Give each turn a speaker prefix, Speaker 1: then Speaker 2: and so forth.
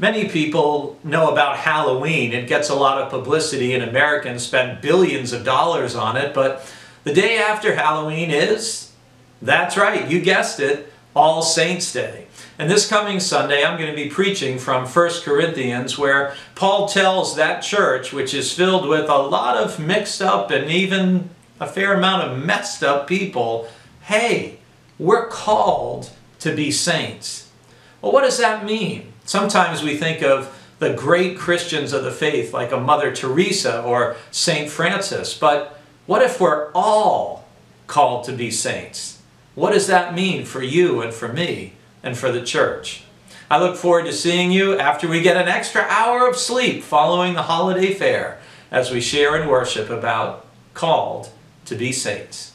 Speaker 1: Many people know about Halloween. It gets a lot of publicity and Americans spend billions of dollars on it, but the day after Halloween is, that's right, you guessed it, All Saints Day. And this coming Sunday, I'm going to be preaching from 1 Corinthians, where Paul tells that church, which is filled with a lot of mixed up and even a fair amount of messed up people, hey, we're called to be saints. Well, what does that mean? Sometimes we think of the great Christians of the faith like a Mother Teresa or St. Francis, but what if we're all called to be saints? What does that mean for you and for me and for the church? I look forward to seeing you after we get an extra hour of sleep following the holiday fair as we share and worship about called to be saints.